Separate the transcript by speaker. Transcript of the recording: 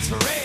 Speaker 1: it's raining.